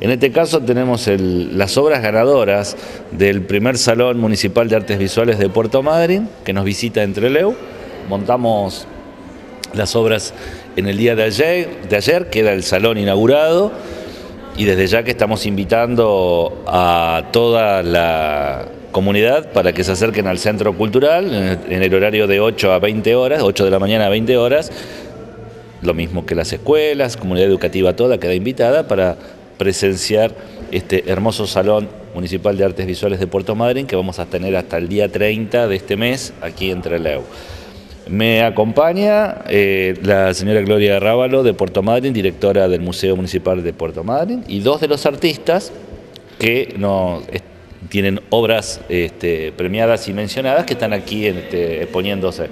En este caso tenemos las obras ganadoras del primer Salón Municipal de Artes Visuales de Puerto Madryn, que nos visita entre Leu. Montamos las obras en el día de ayer, de ayer, queda el salón inaugurado y desde ya que estamos invitando a toda la comunidad para que se acerquen al centro cultural en el horario de 8 a 20 horas, 8 de la mañana a 20 horas, lo mismo que las escuelas, comunidad educativa toda queda invitada para presenciar este hermoso salón municipal de artes visuales de Puerto Madryn que vamos a tener hasta el día 30 de este mes aquí en Trelew. Me acompaña eh, la señora Gloria Rábalo de Puerto Madryn, directora del Museo Municipal de Puerto Madryn, y dos de los artistas que nos tienen obras este, premiadas y mencionadas que están aquí este, exponiéndose.